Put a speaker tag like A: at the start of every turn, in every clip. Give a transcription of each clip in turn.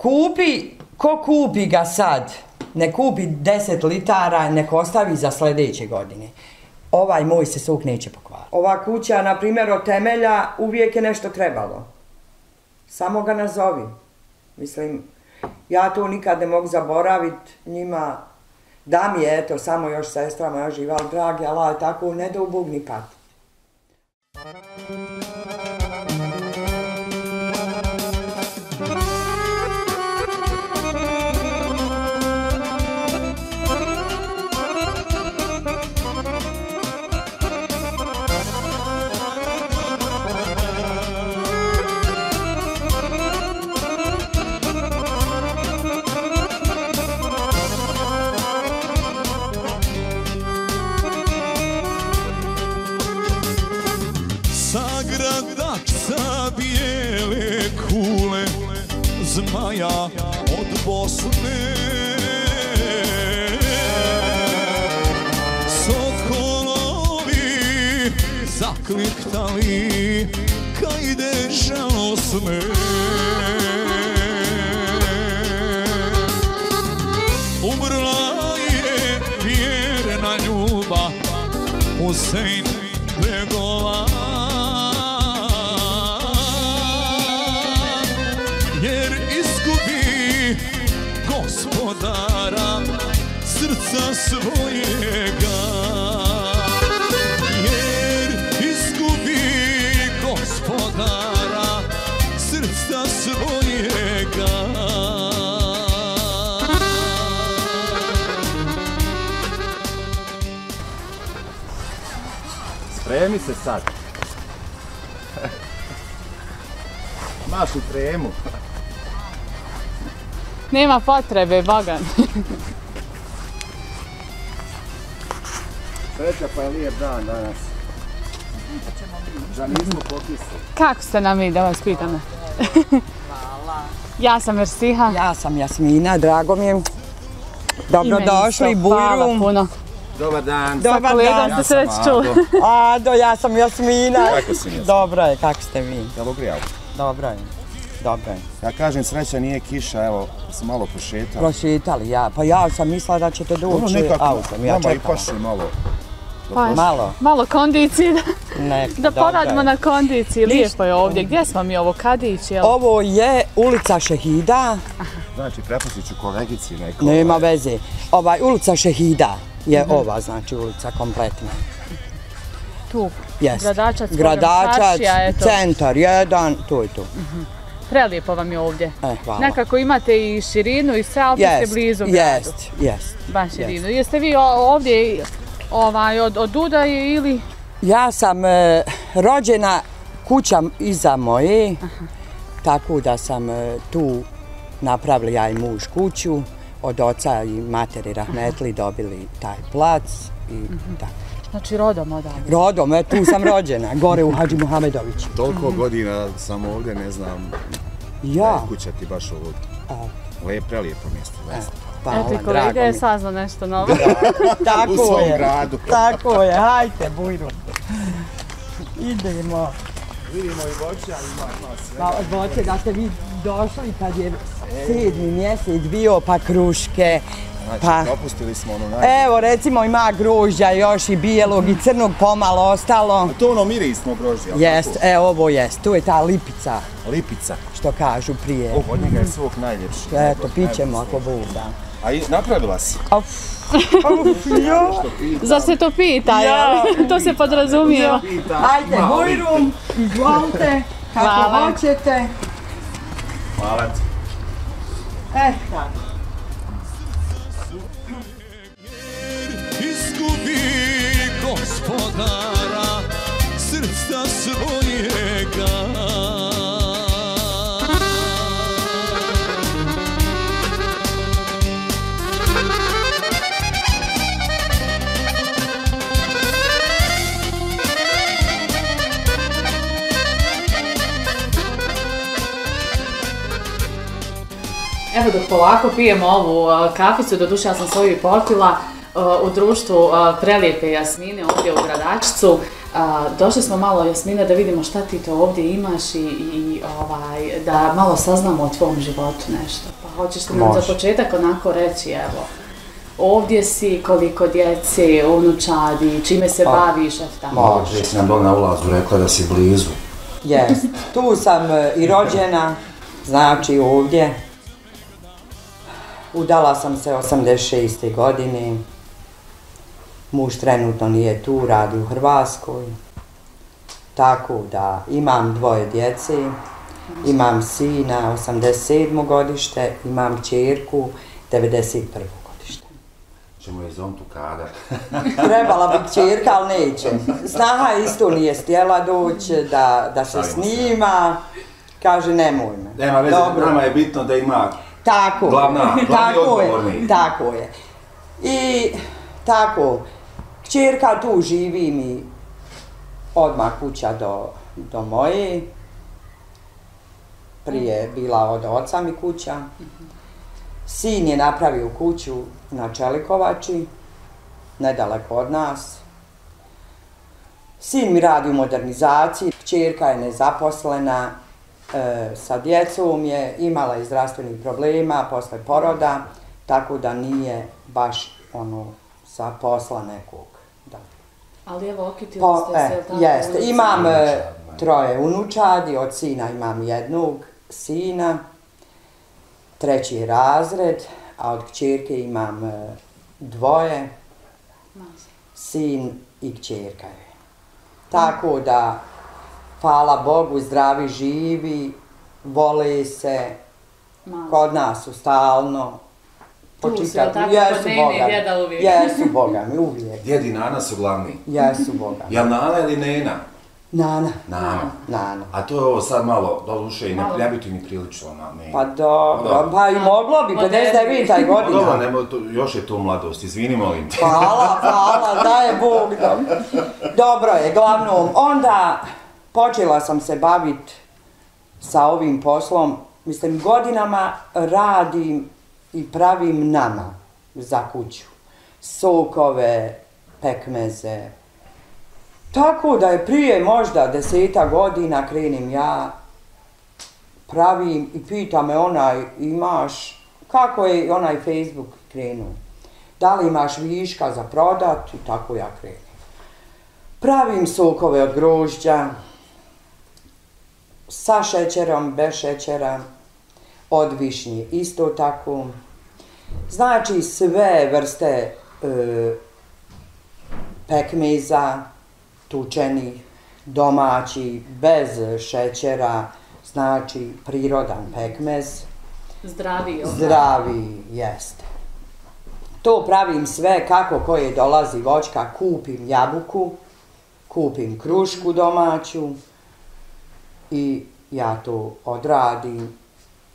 A: Kupi, ko kupi ga sad, ne kupi 10 litara, nek ostavi za sljedeće godine. Ovaj moj se suk neće pokvariti. Ova kuća, na primjer, od temelja uvijek je nešto trebalo. Samo ga nazovi. Mislim, ja to nikad ne mogu zaboraviti njima. Da mi je, eto, samo još sestra moja živa, ali dragi, ali tako, ne da u Bog ni pati.
B: Sa bijele kule Zmaja od Bosne. Sokolovi zakliktali Kajde žalosne. Umrla je vjerna ljubav Husein svojega Jer izgubi gospodara srca svojega
C: Spremi se sad. Maš u tremu.
D: Nema potrebe, Bogan.
C: Sreća pa je lijep dan danas. Da nismo pokisli.
D: Kako ste nam vi, da vas pitam? Ja sam Ersiha.
A: Ja sam Jasmina, drago mi je.
D: I
A: Dobrodošli,
D: meni isto. Hvala puno.
C: Dobar dan.
A: Dobar
D: Sa kolegom
A: dan.
D: ste
C: Ja
D: se
C: sam
D: već čuli.
C: Ado.
A: Ado, ja sam Jasmina.
C: Kako si, Jasmina?
A: Dobro je, kako ste vi?
C: Jel ogrijao?
A: Dobro je. Dobro je.
C: Ja kažem sreća nije kiša, evo, sam malo prošetao.
A: Prošetali ja, pa ja sam mislila da ćete
C: Ono
A: doći autom, ja
C: nama i paši malo.
D: Pa,
A: Malo,
D: malo kondicije, da,
A: neka,
D: da poradimo
A: je.
D: na kondiciji. Lijepo je ovdje. Gdje smo mi ovo? Kadić, jel?
A: Ovo je ulica Šehida,
C: Znači, prepustit ću kolegici neko.
A: nema
C: ovaj,
A: veze. Ovaj, ulica Šehida je ova, znači ulica kompletna.
D: Tu.
A: Jest.
D: Gradačac,
A: Gradačac,
D: eto.
A: centar jedan, to je to.
D: Prelijepo vam je ovdje.
A: E, hvala.
D: Nekako imate i širinu i sve, ali ste blizu gradu.
A: jest, jest.
D: Baš je
A: jest.
D: divno. Jeste vi ovdje ovaj, od, od Dudaje ili...
A: Ja sam e, rođena kuća iza moje, tako da sam e, tu napravili ja i muž kuću, od oca i materi Rahmetli dobili taj plac i tako.
D: Znači rodom odavde.
A: Rodom, e, tu sam rođena, gore u Hadži Muhamedoviću.
C: Toliko godina sam ovdje, ne znam,
A: Ja,
C: da je kuća ti baš ovdje.
A: A.
C: Lep, prelijepo mjesto, zaista.
A: Hvala,
D: Eto i kolega je saznao nešto novo.
A: Tako
C: U svom
A: je,
C: gradu.
A: tako je, hajte, bujru. Idemo.
C: Vidimo i voća, ima, ima sve.
A: Pa, voće da ste vi došli kad je sedmi mjesec bio, pa kruške,
C: Znači,
A: pa...
C: propustili smo ono naj...
A: Evo recimo ima grožđa još i bijelog i crnog pomalo ostalo.
C: To je ono mirisno grožđe, ali
A: Jest,
C: tako?
A: e ovo jest, tu je ta lipica
C: Lipica.
A: što kažu prije.
C: Oh, od njega je svog najljepši.
A: Eto, pićemo ako
C: svog. A i napravila si.
A: Jo.
C: Pita.
D: Zar se to pita,
A: Ja.
D: to se podrazumijeva.
C: Pita.
A: Ajde, bujrum, izvolite, kako
D: Hvala.
A: hoćete.
C: Hvala ti.
A: E, tako.
D: Evo dok polako pijemo ovu uh, kaficu, do ja sam svoju i popila uh, u društvu uh, prelijepe Jasmine ovdje u Gradačicu. A, došli smo malo, Jasmina, da vidimo šta ti to ovdje imaš i, i ovaj, da malo saznamo o tvom životu nešto. Pa hoćeš li nam za početak onako reći, evo, ovdje si, koliko djece, unučadi, čime se
A: Pa,
D: baviš, eto tako.
A: Može.
E: Već si nam dole na ulazu rekla da si blizu.
A: Jest. Tu sam e, i rođena, znači ovdje. Udala sam se 86. godine. Muž trenutno nije tu, radi u Hrvatskoj. Tako da imam dvoje djece, imam sina 87. godište, imam čerku 91. godište.
E: Ćemo je zomtu kadar.
A: Trebala bi čerka, ali neće. Snaha isto nije stjela doći da, da se
E: Šalimo se.
A: snima. Kaže, nemoj me.
E: Nema veze,
A: Dobro.
E: nama je bitno da ima
A: Tako,
E: Glavna- glavni
A: tako je,
E: odgovorni.
A: tako je. I tako, kćerka tu živi mi odmah kuća do, do moje. Prije je bila od oca mi kuća. Sin je napravio kuću na Čelikovači, nedaleko od nas. Sin mi radi u modernizaciji, kćerka je nezaposlena, e, sa djecom je, imala je zdravstvenih problema posle poroda, tako da nije baš ono sa posla nekog. Da.
D: Ali evo, okitili
A: Po,
D: ste se,
A: e,
D: jel tako?
A: jeste, imam e,
E: Unučadi,
A: troje unučadi, od sina imam jednog sina, treći je razred, a od kćerke imam e, dvoje, sin i kćerka je. Tako da, hvala Bogu, zdravi, živi, vole se,
D: Mali.
A: kod nas su stalno.
D: Tu su,
A: Počitati-. Jesu Boga mi, uvijek.
E: Djed i Nana su glavni.
A: Jesu Boga mi.
E: Jel Nana ili Nena?
A: Nana,
E: Nana.
A: Nana.
E: A to je ovo sad malo, do duše, i ne,
D: Malo.
E: ne bi ti ni priličilo na Nena.
A: Pa dobro,
E: Dobro.
A: pa i moglo bi,
D: Moderni.
A: 59.
E: Pa dobro,
A: godina.
E: nemo, to, još je to mladost, izvini molim te.
A: Hvala, hvala, da je Bog. Dobro je, glavnom, onda počela sam se baviti sa ovim poslom. Mislim, godinama radim i pravim nama za kuću. Sokove, pekmeze. Tako da je prije možda deseta godina krenim ja, pravim i pita me onaj, imaš, kako je onaj Facebook krenuo? Da li imaš viška za prodat i tako ja krenim. Pravim sokove od grožđa, sa šećerom, bez šećera, od višnje isto tako. Znači sve vrste e, pekmeza, tučenih, domaći, bez šećera, znači prirodan pekmez,
D: Zdravi, tako?
A: zdravi jeste. To pravim sve kako koje dolazi voćka, kupim jabuku, kupim krušku domaću i ja to odradim.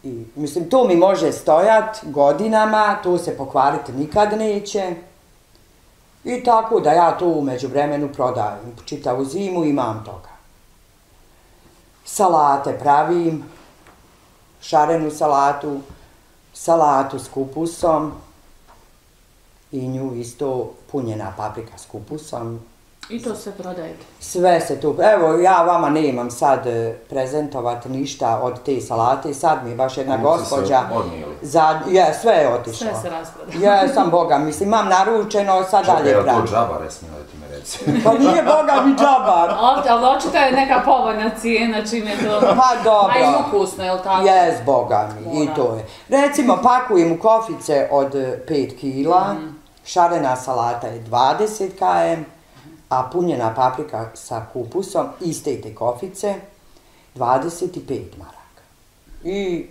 A: I, mislim, to mi može stojat godinama, to se pokvariti nikad neće. I tako da ja to umeđu vremenu prodajem. Čitavu zimu imam toga. Salate pravim, šarenu salatu, salatu s kupusom i nju isto punjena paprika s kupusom.
D: I to sve prodajete.
A: Sve se tu, evo ja vama nemam sad e, prezentovat ništa od te salate, sad mi je baš jedna gospođa, za, je, sve je otišlo.
D: Sve se rasproda.
A: Ja sam Boga, mislim, imam naručeno, sad
E: Čekaj,
A: dalje
E: je li to
A: pravim.
E: džaba, resmila da ti me reci?
A: Pa nije Boga mi džabar.
D: Ovdje, ali očito je neka povoljna cijena čim je to...
A: Pa dobro.
D: A i ukusno, jel tako?
A: Jes, Boga mi, i
D: Mora.
A: to je. Recimo, pakujem u kofice od 5 kila,
D: Mhm.
A: šarena salata je 20 km, a punjena paprika sa kupusom, iste te kofice, 25 maraka. I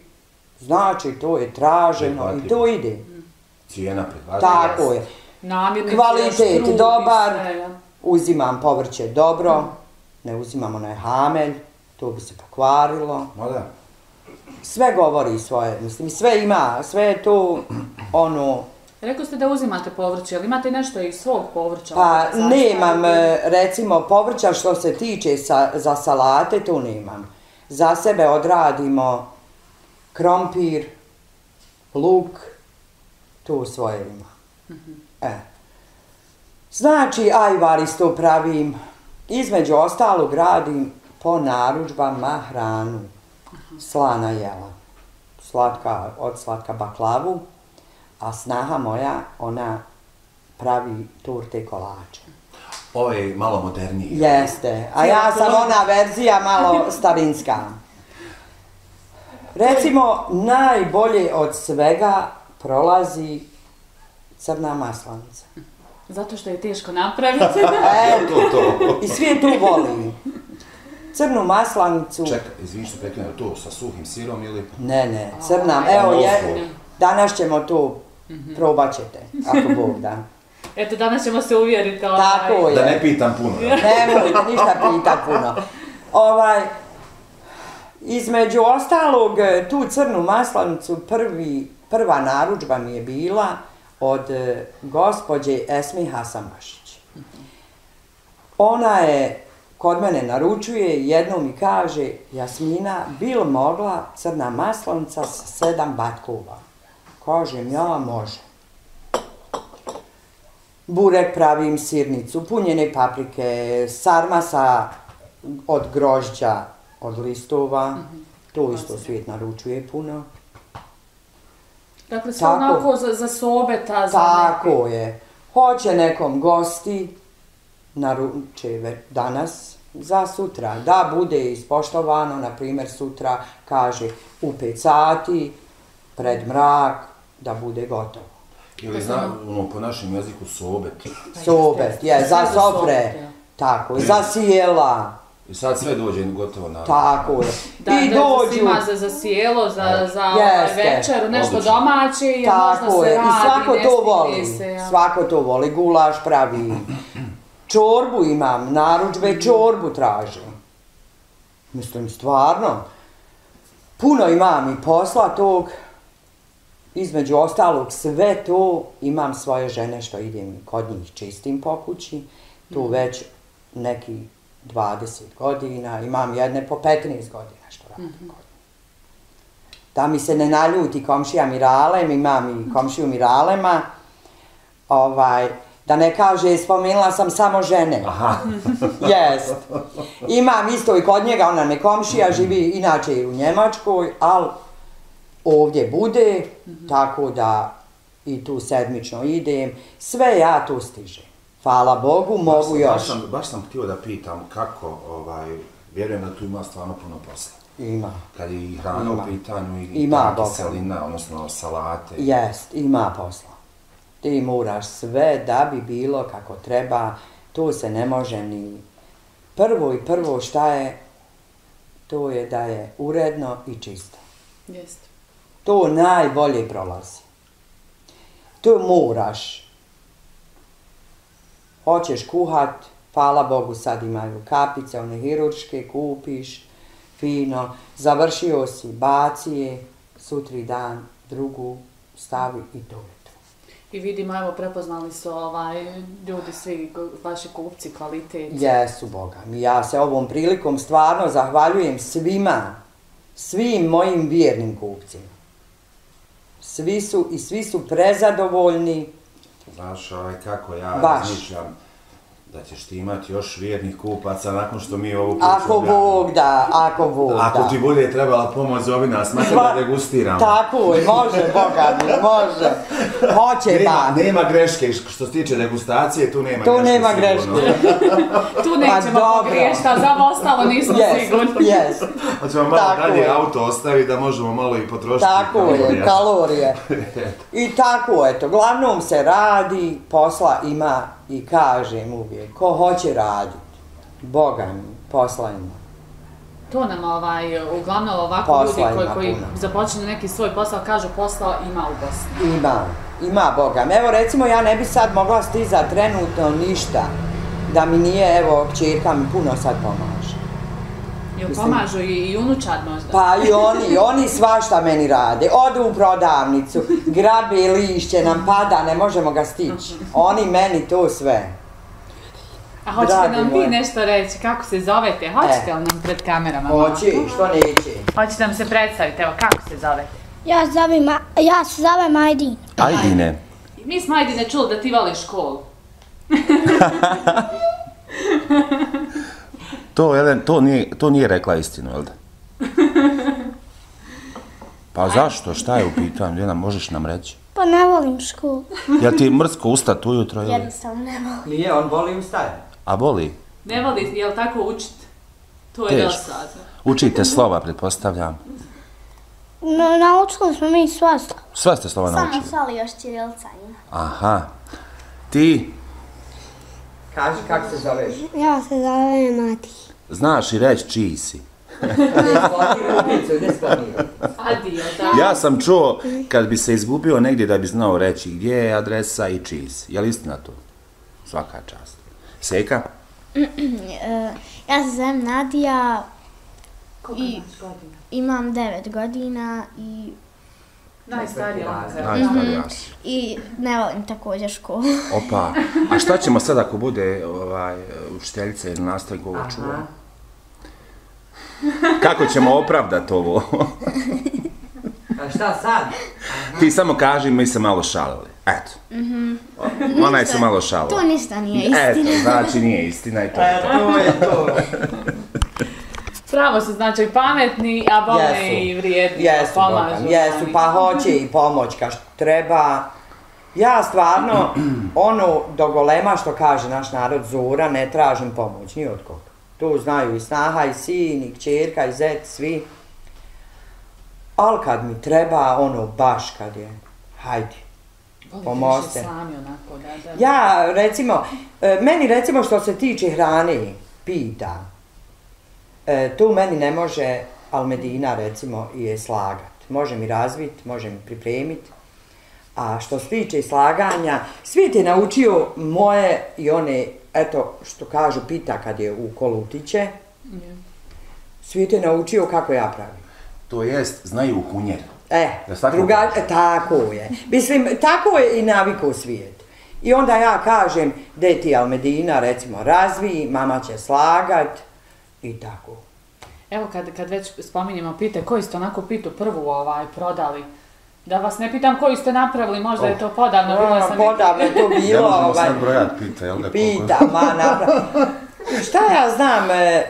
A: znači, to je traženo i to ide.
E: Cijena prihvatljiva.
A: Tako je.
D: Namirnice,
A: Kvalitet
D: štruk i
A: dobar,
D: sve,
A: uzimam povrće dobro, ne uzimam onaj hamelj, to bi se pokvarilo.
E: Ma da.
A: sve govori svoje, mislim, sve ima, sve je to ono,
D: Rekli ste da uzimate povrće, ali imate nešto iz svog povrća?
A: pa nemam, recimo, povrća što se tiče sa, za salate, to nemam. Za sebe odradimo krompir, luk, to svoje ima. E. Znači, ajvar isto pravim, između ostalog radim po naručbama hranu. Slana jela. Slatka, od slatka baklavu, a snaha moja, ona pravi turte i kolače.
E: Ovo je malo moderniji.
A: Jeste, a ja sam ona verzija malo starinska. Recimo, najbolje od svega prolazi crna maslanica.
D: Zato što je teško napraviti.
A: E,
E: To, to.
A: I svi je tu voli. Crnu maslanicu.
E: Čekaj, izvini što prekinem, to sa suhim sirom ili...
A: Ne, ne, crna. Evo, je, danas ćemo to, probat ćete, ako Bog da.
D: Eto, danas ćemo se uvjeriti. Ovaj,
A: Tako je.
E: Da ne pitam puno.
A: Nemojte ništa pitat puno. Ovaj, između ostalog, tu crnu maslanicu prvi, prva naručba mi je bila od eh, gospođe Esmi Hasanbašić. Ona je kod mene naručuje i jednom mi kaže Jasmina, bil mogla crna maslanica sa sedam batkova? Kažem, ja može. Burek pravim sirnicu, punjene paprike, sarmasa od grožđa, od listova. To isto svijet naručuje puno.
D: Dakle, sve onako za, za sobeta, za
A: Tako je. Hoće nekom gosti, naruče danas, za sutra, da bude ispoštovano, na primjer sutra kaže u 5 sati, pred mrak, da bude gotovo.
E: Ili zna, ono, po našem jeziku sobet.
A: Sobet, je, za
D: ja.
A: tako, za sjela,
E: I sad sve dođe gotovo na...
A: tako je.
D: Da,
A: I
D: da
A: dođu,
D: svima za, za sjelo, za, za ovaj
A: Jeste.
D: večeru, nešto
E: Odlično.
D: domaće, jer
A: tako
D: možda se
A: je,
D: radi,
A: i svako to voli,
D: se, ja.
A: svako to voli, gulaš pravi, čorbu imam, naručbe čorbu tražim. Mislim, stvarno, puno imam i posla tog, između ostalog sve to imam svoje žene što idem kod njih čistim po kući, tu već neki 20 godina, imam jedne po 15 godina što radim kod njih. Da mi se ne naljuti komšija Miralem, imam i komšiju Miralema, ovaj, da ne kaže, spomenula sam samo žene.
E: Aha.
A: Jest. Imam isto i kod njega, ona me komšija, živi inače i u Njemačkoj, ali ovdje bude, tako da i tu sedmično idem. Sve ja tu stižem. Hvala Bogu, mogu
E: baš,
A: još.
E: Baš sam, baš sam htio da pitam kako, ovaj, vjerujem da tu ima stvarno puno posla.
A: Ima.
E: Kad je i hrana
A: Ima.
E: u pitanju i
A: Ima,
E: kiselina, odnosno salate.
A: Jest, ima posla. Ti moraš sve da bi bilo kako treba, to se ne može ni... Prvo i prvo šta je, to je da je uredno i čisto.
D: Jeste.
A: To najbolje prolazi. To moraš. Hoćeš kuhat, hvala Bogu sad imaju kapice, one hirurške, kupiš, fino, završio si, baci je, sutri dan, drugu, stavi i to je to.
D: I vidimo, evo, prepoznali su ovaj, ljudi, svi vaši kupci, kvalitet.
A: Jesu Boga. Ja se ovom prilikom stvarno zahvaljujem svima, svim mojim vjernim kupcima. Svi su i svi su prezadovoljni.
E: Znaš, ovaj, kako ja
A: Baš.
E: razmišljam da ćeš ti imati još vjernih kupaca nakon što mi ovu kuću
A: Ako. Bog da, ako Bog da.
E: Ako ti bude trebala pomoć, zovi nas, makar da degustiramo.
A: Tako je, može, Boga mi, može. Hoće
E: Nema,
A: ba.
E: nema greške, što se tiče degustacije, tu nema
A: Tu
E: greške.
A: nema
E: sigurno.
D: Tu nećemo
A: Pa dobro.
D: pogriješiti, a za ovo ostalo nismo
A: Yes,
D: sigurni.
A: yes.
E: Hoćemo malo
A: Tako
E: dalje
A: je.
E: auto ostaviti da možemo malo i potrošiti.
A: Tako je,
E: kalorija.
A: kalorije. I tako, eto, glavnom se radi, posla ima i kažem uvijek, ko hoće raditi, Boga mi, posla ima.
D: To nam ovaj, uglavnom ovako
A: Posla
D: ljudi koji, koji započinju neki svoj posao, kažu posla ima u Bosni.
A: Ima, ima Boga. Evo recimo ja ne bi sad mogla stizat trenutno ništa da mi nije, evo, čerka mi puno sad pomaže.
D: Jel
A: Mislim-
D: pomažu i, i unučad možda?
A: Pa i oni, oni svašta meni rade. Odu u prodavnicu, grabe lišće, nam pada, ne možemo ga stići. Oni meni to sve.
D: A hoćete
A: dragi
D: nam vi
A: moj.
D: nešto reći, kako se zovete? Hoćete
A: E.
D: li nam pred kamerama?
A: Hoće, što neće.
D: Hoćete nam se predstaviti, evo kako se zovete?
F: Ja, zovem, ja se zovem Ajdin.
E: Ajdine.
D: Mi smo ajde ne čuli da ti voliš školu.
C: To, Elen, to nije, to nije rekla istinu, jel da? Pa zašto? Šta je u pitanju? Ljena, možeš nam reći?
F: Pa ne volim školu.
C: Jel ti mrsko ustat ujutro ili?
F: Jednostavno ne volim.
A: Nije, on voli ustaje.
C: A boli?
D: Ne voli, jel tako učit? To je
C: Teško.
D: dosadno.
C: Učite slova, pretpostavljam.
F: No, naučili smo mi svašta.
C: Sve ste slova
F: Samo
C: naučili.
F: soli još ćirilca ima.
C: Aha. Ti
A: Kaži kako se zoveš.
F: Ja se zovem Mati.
C: znaš i reći čiji si. Ja sam čuo kad bi se izgubio negdje da bi znao reći gdje je adresa i čiji si. Je li istina to? Svaka čast. Seka?
F: Ja se zovem Nadija,
D: Koliko imaš godina?
F: imam 9 godina i,
D: Najstarija ona.
C: Najstarija si.
F: i ne volim također školu.
C: Opa, a šta ćemo sad ako bude ovaj, učiteljica ili nastavnik ovo čuva? Kako ćemo opravdati ovo?
A: A šta sad?
C: Ti samo kaži, mi se malo šalili. Eto. Ona je se malo šalila.
F: To ništa nije istina.
C: Eto, znači nije istina i to je
A: E,
C: to.
A: to je to.
D: Pravo su znači pametni, a bome i vrijedni.
A: Jesu,
D: pomažu.
A: Jesu, pa hoće i pomoć kad treba. Ja stvarno, ono do golema što kaže naš narod Zura, ne tražim pomoć, ni od koga. Tu znaju i snaha, i sin, i kćerka, i zet, svi. Ali kad mi treba, ono, baš kad je, hajde.
D: Više sami onako, da, da.
A: Ja, recimo, e, meni recimo što se tiče hrane, pita, e, tu meni ne može Almedina recimo je slagat. Može mi razvit, može mi pripremit. A što se tiče slaganja, svijet je naučio moje i one, eto, što kažu, pita kad je u kolutiće, svijet je naučio kako ja pravim.
C: To jest, znaju kunjer.
A: E,
C: tako
A: druga, e, tako je. Mislim, tako je i navikao svijet. I onda ja kažem, de ti Almedina, recimo, razvi, mama će slagat i tako.
D: Evo kad, kad već spominjemo pite, koji ste onako pitu prvu ovaj, prodali? Da vas ne pitam koji ste napravili, možda je to podavno, bilo
A: Ono,
D: sam
A: podavno je to
C: Ne
A: bilo,
C: možemo
A: ovaj,
C: sad brojat pita, jel da?
A: pita, ma napravi. Šta ja znam, e,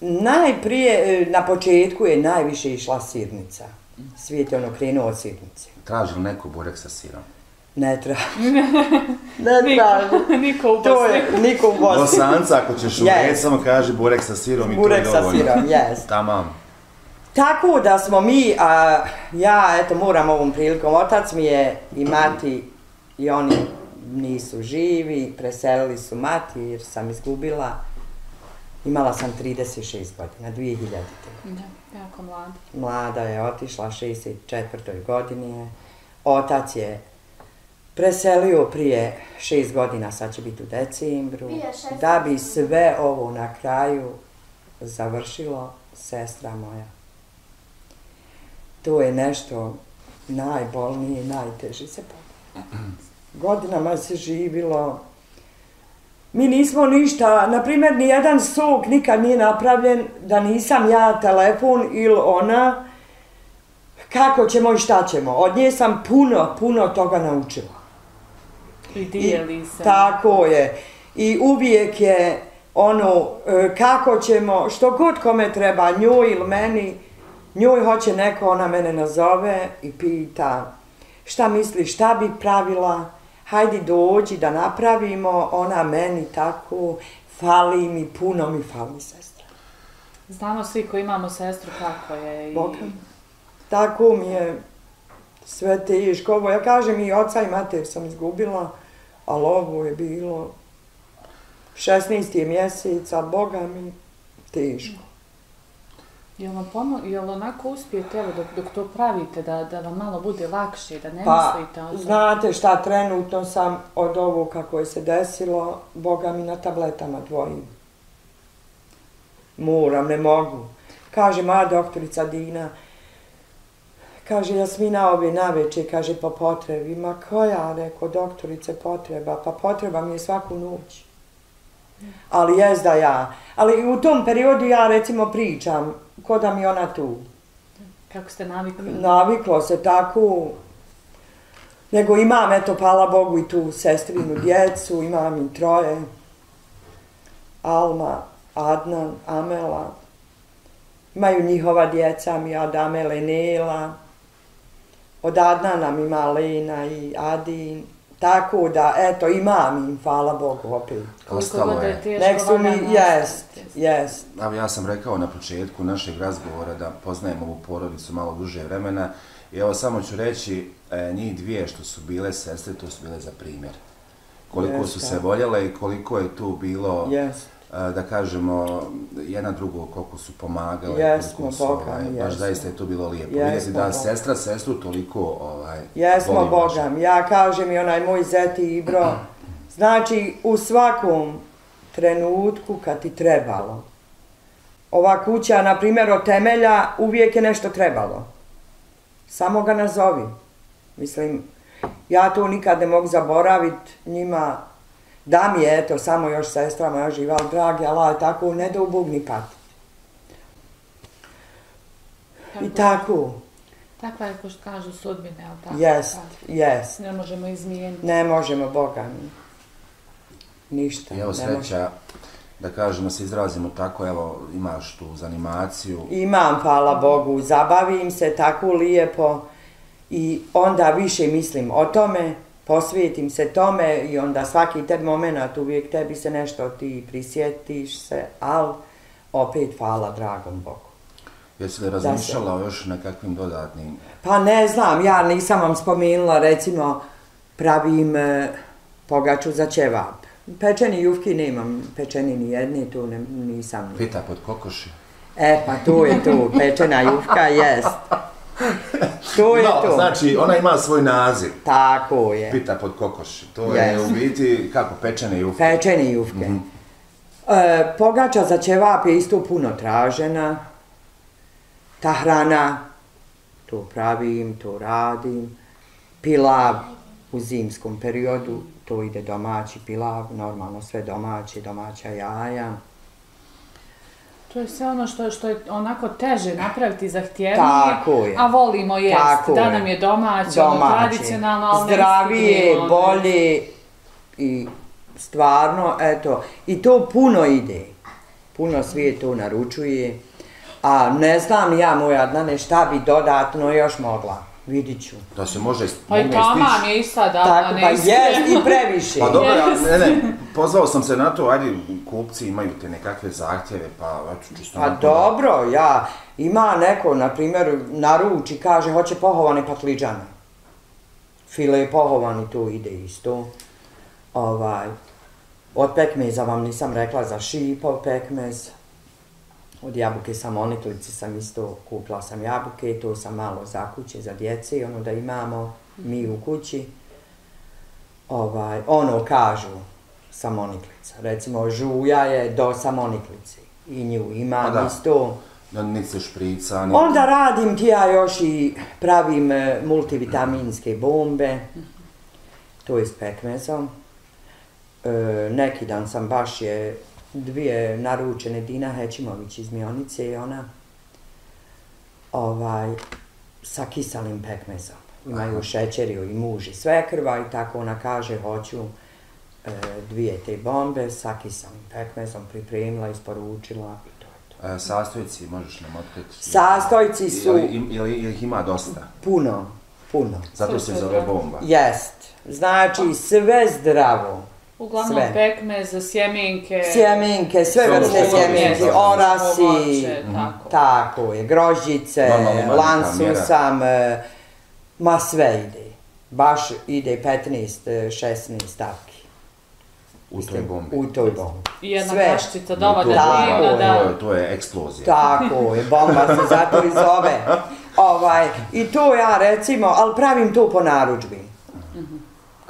A: najprije, e, na početku je najviše išla sirnica. Svijet je ono krenuo od sirnice.
C: Traži li neko burek sa sirom?
A: Ne treba. ne traži.
D: Niko, niko u
A: To
D: Bosni.
A: je, niko u Bosni.
C: Bosanca, ako ćeš u
A: Yes.
C: red, samo kaži burek sa sirom i
A: Burek
C: to je
A: sa
C: dovoljno.
A: sirom, yes.
C: Tamam.
A: Tako da smo mi, a, ja eto moram ovom prilikom, otac mi je i mati i oni nisu živi, preselili su mati jer sam izgubila, imala sam 36 godina, 2000.
D: Da, jako mlad.
A: Mlada je otišla, 64. godini je, otac je preselio prije šest godina, sad će biti u
F: šest
A: da bi sve ovo na kraju završilo sestra moja. To je nešto najbolnije, najteže se pamti. Godinama se živilo. Mi nismo ništa, na primjer, ni jedan sok nikad nije napravljen da nisam ja telefon ili ona kako ćemo i šta ćemo. Od nje sam puno, puno toga naučila.
D: I dijeli se.
A: Tako je. I uvijek je ono, e, kako ćemo, što god kome treba, njoj ili meni, njoj hoće neko, ona mene nazove i pita šta misli, šta bi pravila, hajdi dođi da napravimo, ona meni tako, fali mi, puno mi fali sestra.
D: Znamo svi koji imamo sestru kako je. I...
A: Boga. Tako mi je sve teško. Ovo, ja kažem i oca i mater sam izgubila, ali ovo je bilo 16. je mjesec, a Boga mi teško.
D: Jel vam pomo... Jel onako uspijete, evo, dok, dok to pravite, da, da vam malo bude lakše, da ne
A: Pa,
D: mislite tom?
A: znate šta, trenutno sam od ovo kako je se desilo, Boga mi na tabletama dvojim. Moram, ne mogu. Kaže moja doktorica Dina, kaže Jasmina ove naveče, kaže po potrebi. Ma koja, reko, doktorice potreba? Pa potreba mi je svaku noć. Ali jes da ja. Ali u tom periodu ja recimo pričam, ko da mi ona tu.
D: Kako ste navikli?
A: Naviklo se tako. Nego imam, eto, hvala Bogu, i tu sestrinu djecu, imam i troje. Alma, Adnan, Amela. Imaju njihova djeca, mi od Amele Nela. Od Adnana mi ima Lena i Adin. Tako da, eto, imam im, hvala Bogu, opet.
C: Ostalo je.
D: teško,
A: Nek su mi, jest, jest.
C: Evo ja sam rekao na početku našeg razgovora da poznajem ovu porodicu malo duže vremena i evo samo ću reći e, njih dvije što su bile sestre, to su bile za primjer. Koliko su
A: Jeste.
C: se voljele i koliko je tu bilo,
A: Jest.
C: Da kažemo, jedna drugo koliko su pomagale.
A: Jesmo,
C: su,
A: Boga
C: ovaj,
A: mi,
C: baš
A: jesmo.
C: zaista je to bilo lijepo.
A: Jesmo,
C: Vidjeti da
A: Boga.
C: sestra sestru toliko ovaj,
A: Jesmo. Bogam, ja kažem i onaj moj zeti Ibro, znači u svakom trenutku kad ti trebalo. Ova kuća, na primjer, od temelja uvijek je nešto trebalo. Samo ga nazovi. Mislim, ja to nikad ne mogu zaboraviti njima. Da mi je, eto, samo još sestra moja živa, ali dragi, Allah, tako ne da u Bog ni pati. I tako,
D: Takva je, ko što kažu, sudbina, jel tako?
A: jest,
D: Pa,
A: jest.
D: Ne možemo izmijeniti.
A: Ne možemo, Boga mi. Ništa.
C: I evo sreća, da kažemo, se izrazimo tako, evo, imaš tu za animaciju,
A: Imam, hvala Bogu, zabavim se tako lijepo i onda više mislim o tome, posvijetim se tome i onda svaki ten moment uvijek tebi se nešto ti prisjetiš se, ali opet hvala dragom Bogu.
C: Jesi li razmišljala o još nekakvim dodatnim?
A: Pa ne znam, ja nisam vam spomenula, recimo, pravim e, pogaču za ćevap. Pečeni jufki nemam, pečeni ni jedni, tu ne, nisam. ni-
C: Pita pod kokoši?
A: E, pa tu je tu, pečena jufka, jest. Tu je tu.
C: znači, ona ima svoj naziv.
A: Tako je.
C: Pita pod kokoši. To je
A: Yes.
C: u biti, kako, pečene jufke.
A: Pečeni jufke. E, pogača za ćevap je isto puno tražena. Ta hrana, to pravim, to radim. Pilav u zimskom periodu, to ide domaći pilav, normalno sve domaće, domaća jaja.
D: To je sve ono što, što je onako teže napraviti zahtjevnije,
A: Tako je.
D: a volimo jest.
A: Tako
D: da
A: je.
D: nam je domaće, ono,
A: domaće,
D: tradicionalno, ali ne
A: zdravije,
D: ono.
A: bolje i stvarno, eto, i to puno ide. Puno svijet to naručuje. A ne znam ja, moja Adnane, šta bi dodatno još mogla. Vidit ću.
C: Da se može
D: Pa i
C: stići.
D: je i sad, a,
A: Tako,
D: a
A: pa
D: ne
A: jest i previše.
C: Pa dobro, ja,
D: Yes.
C: ne, ne, pozvao sam se na to, ajde, kupci imaju te nekakve zahtjeve, pa eto, čisto...
A: Pa
C: onako da-
A: dobro, ja, ima neko, na primjer, naruči, kaže, hoće pohovane patliđane. File pohovani, to ide isto. Ovaj, od pekmeza vam nisam rekla za šipov pekmez. Od jabuke samoniklice sam isto kupila sam jabuke, to sam malo za kuće, za djece, i ono da imamo mi u kući. Ovaj, ono kažu samoniklica. Recimo, žuja je do samoniklice. I nju imam
C: da.
A: isto.
C: Da niti se šprica, ni...
A: Onda radim ti ja još i pravim e, multivitaminske bombe. To je s pekmezom. E, neki dan sam baš je dvije naručene Dina Hećimović iz Mionice i ona ovaj, sa kisalim pekmezom. Imaju šećerio i muž i svekrva i tako ona kaže hoću e, dvije te bombe sa kisalim pekmezom pripremila, isporučila i to je to.
C: E, sastojci, možeš nam otkriti?
A: Sastojci su-
C: Ili, ili, ili ih ima dosta?
A: Puno, puno.
C: Zato
D: Sve
C: se zove bomba.
A: Jest. Znači sve zdravo.
D: Uglavnom
A: Sve.
D: pekmez, sjemenke,
A: Sjemenke, sve vrste sjemenke, orasi,
D: voće, tako.
A: tako je, grožđice,
C: neka
A: lansusam, e, ma sve ide. Baš ide 15, e, 16 stavki.
C: U toj bombi.
A: U toj bombi.
D: I jedna
A: Sve.
D: dovoljna
C: je
A: Tako
D: dnevna,
A: je.
C: To
D: da.
C: je, to je eksplozija.
A: Tako je, bomba se zato i zove. Ovaj, I to ja recimo, ali pravim to po narudžbi.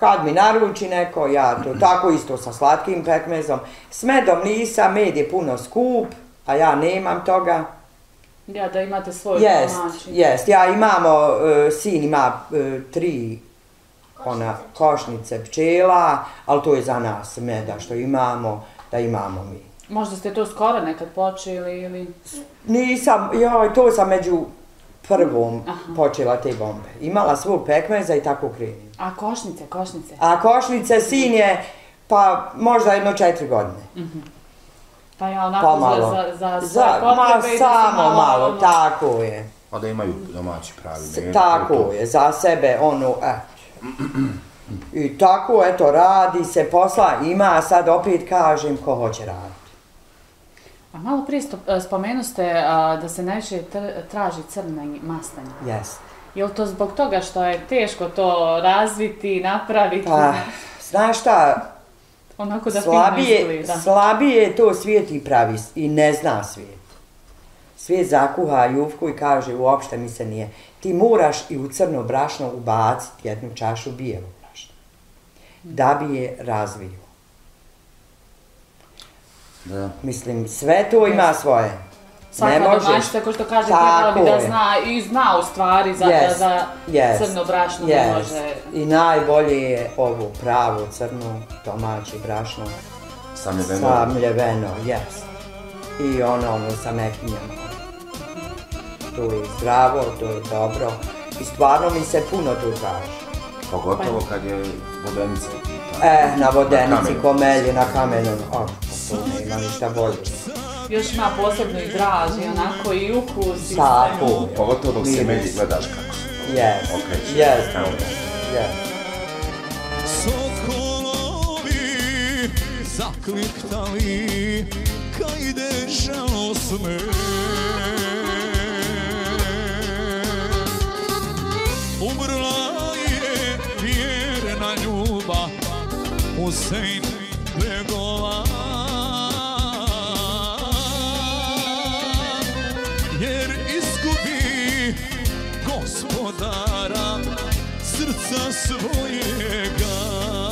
A: Kad mi naruči neko, ja to tako isto sa slatkim pekmezom. S medom nisam, med je puno skup, a ja nemam toga.
D: Ja, da imate svoj
A: Jest,
D: domaći.
A: jest. Ja imamo, e, sin ima e, tri ona košnice pčela, ali to je za nas meda što imamo, da imamo mi.
D: Možda ste to skoro nekad počeli ili...
A: Nisam, joj, to sam među prvom počela te bombe. Imala svog pekmeza i tako krenim.
D: A košnice, košnice.
A: A košnice sin je, pa možda jedno četiri godine.
D: Pa ja onako
A: pomalo.
D: za, za, za svoje
A: ma,
D: potrebe i da se
A: samo malo,
D: ono-
A: tako je.
C: A da imaju domaći pravi
A: S-
C: metak,
A: Tako
C: to-
A: je, za sebe, ono, eto. I tako, eto, radi se posla, ima, sad opet kažem ko hoće raditi.
D: A malo prije e, spomenu ste a, da se najviše tr- traži crna masna.
A: Jes.
D: Je li to zbog toga što je teško to razviti, napraviti,
A: Pa, znaš šta,
D: onako da fino
A: slabije,
D: izgleda?
A: slabije to svijet i pravi i ne zna svijet. Svijet zakuha jufku i kaže uopšte mi se nije. Ti moraš i u crno brašno ubaciti jednu čašu bijelo brašna. Da bi je razvio.
C: Da.
A: Mislim, sve to ima svoje.
D: Svaka domaćica, ko što kaže,
A: Tako
D: trebala bi da zna i zna u stvari za,
A: Yes,
D: da, za
A: yes,
D: crno brašno
A: yes.
D: ne može.
A: I najbolje je ovo pravo crno domaće brašno
C: Samljeveno.
A: samljeveno, jes. I ono, ono sa mekinjama. To je zdravo, to je dobro. I stvarno mi se puno tu traži.
C: Pogotovo kad je vodenica u pitanju.
A: E, na vodenici,
C: kamenu.
A: komelji, na kamenu, o, to nema ništa bolje.
D: Još ima posebno i draži, onako i ukus i
A: Tako
D: sve.
C: Pogotovo dok se melji, gledaš kako.
A: Jes,
C: Okreće.
A: jes,
C: Evo.
A: jes.
B: Sokolovi zakliktali Kajde žalosne Umrla je vjerna ljubav Husein Begova Jer izgubi gospodara srca svojega.